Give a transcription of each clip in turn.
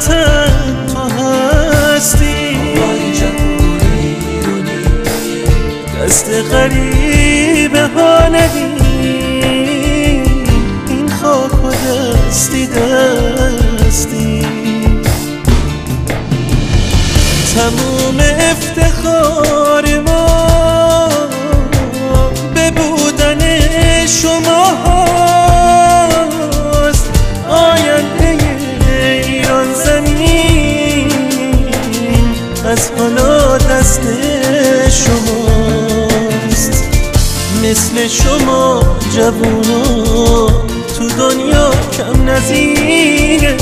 تو هستی. دست غریبه ها این خاک و دستی دستی تموم افتخار ما مثل شما جوونا تو دنیا کم نظیره.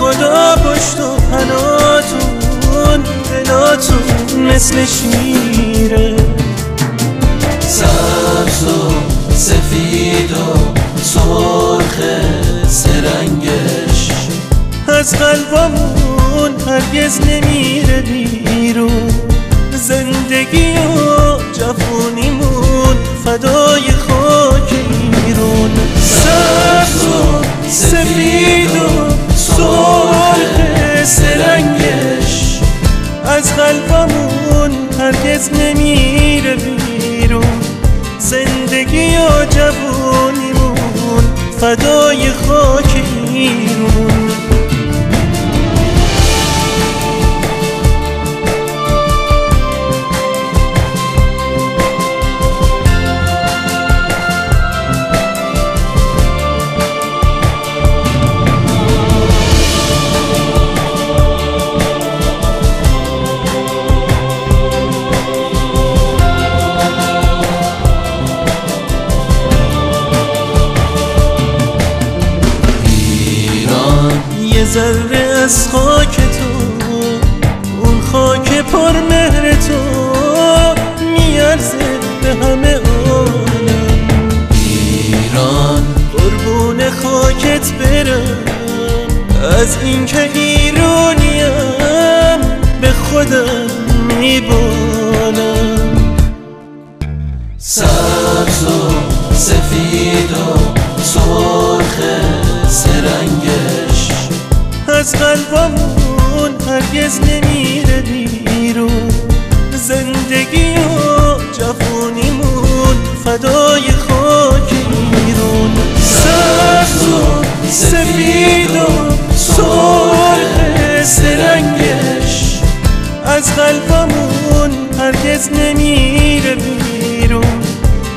خدا پشت و پناتون دلاتون مثل شیره. سبز و سفید و سرخ سرنگش. از قلبمون هرگز نمیره بیرون. زندگی و جوونیمون از قلبمون هرگز نمیره بیرون. زندگی و جوونیمون فدای یه ذره از خاک تو اون خاک پر مهر تو میارزه به همه عالم ایران قربون خاکت برم از اینکه ایرانیم به خودم میبالم سبز و سفید و سرخ سرنگش از قلبمون هرگز نمیره بیرون. زندگی و جوونیمون فدای خاک ایرون. سبز و سفید و سرخ سرنگش از قلبمون هرگز نمیره بیرون.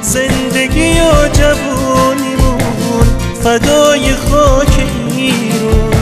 زندگی و جوونیمون فدای خاک ایرون.